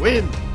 win.